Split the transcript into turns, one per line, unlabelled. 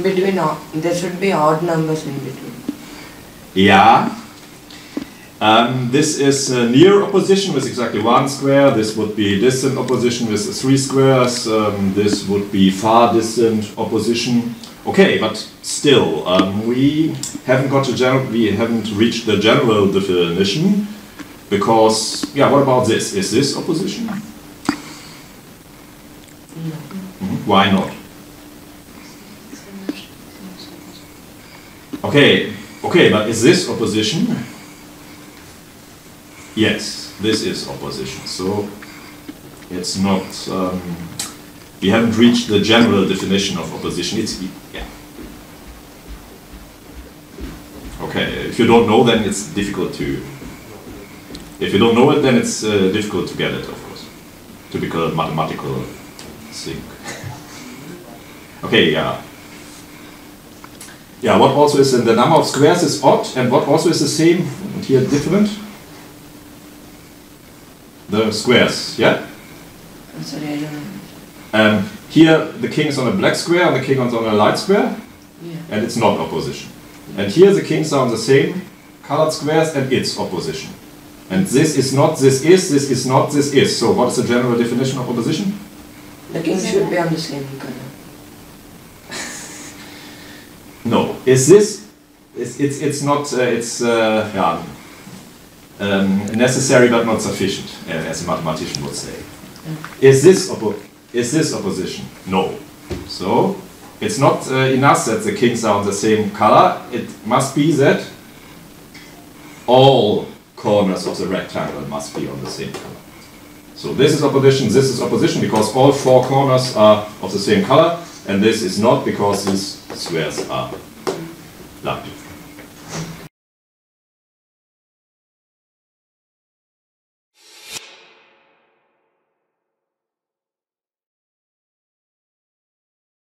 Between odd, there should be odd numbers in between.
Yeah. Um, this is a near opposition with exactly one square. This would be distant opposition with three squares. Um, this would be far distant opposition. Okay, but still, um, we haven't got to general. We haven't reached the general definition because, yeah. What about this? Is this opposition? Mhm, Why not? Okay, okay, but is this opposition? Yes, this is opposition. So it's not. Um, we haven't reached the general definition of opposition. It's yeah. Okay, if you don't know, then it's difficult to. If you don't know it, then it's uh, difficult to get it, of course. Typical mathematical thing. okay, yeah. Yeah, what also is in the number of squares is odd, and what also is the same, and here different? The squares, yeah?
I'm sorry, I don't know.
Um, here the king is on a black square and the king is on a light square,
Yeah.
and it's not opposition. And here the kings are on the same colored squares and it's opposition. And this is not, this is, this is not, this is. So what is the general definition of opposition?
The king should be on the same color.
No. Is this, it's, it's, it's not, uh, it's, uh, yeah, um, necessary but not sufficient, uh, as a mathematician would say. Is this, oppo is this opposition? No. So, it's not uh, enough that the kings are on the same color. It must be that all corners of the rectangle must be on the same color. So this is opposition, this is opposition because all four corners are of the same color, and this is not because these squares are lumpy.